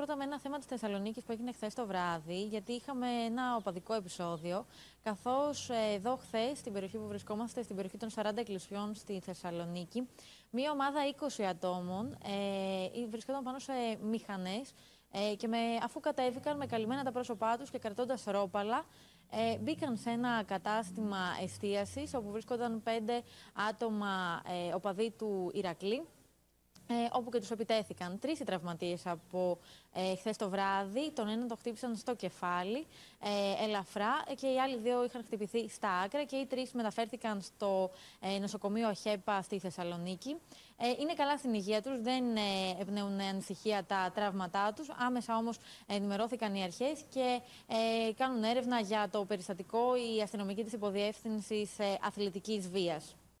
πρώτα με ένα θέμα της Θεσσαλονίκης που έγινε χθες το βράδυ, γιατί είχαμε ένα οπαδικό επεισόδιο. Καθώς ε, εδώ χθες, στην περιοχή που βρισκόμαστε, στην περιοχή των 40 εκκλησιών στη Θεσσαλονίκη, μία ομάδα 20 ατόμων ε, βρισκόταν πάνω σε μηχανές ε, και με, αφού κατέβηκαν με καλυμμένα τα πρόσωπά τους και κρατώντας ρόπαλα, ε, μπήκαν σε ένα κατάστημα εστίασης όπου βρίσκονταν πέντε άτομα ε, οπαδοί του Ηρακλή ε, όπου και τους επιτέθηκαν. Τρεις οι τραυματίες από ε, χθες το βράδυ. Τον έναν το χτύπησαν στο κεφάλι, ε, ελαφρά, και οι άλλοι δύο είχαν χτυπηθεί στα άκρα και οι τρεις μεταφέρθηκαν στο ε, νοσοκομείο Αχέπα στη Θεσσαλονίκη. Ε, είναι καλά στην υγεία τους, δεν ε, εμπνέουν ανησυχία τα τραύματά τους. Άμεσα όμως ενημερώθηκαν οι αρχές και ε, κάνουν έρευνα για το περιστατικό η αστυνομική της υποδιεύθυνσης ε, αθλητικής βίας.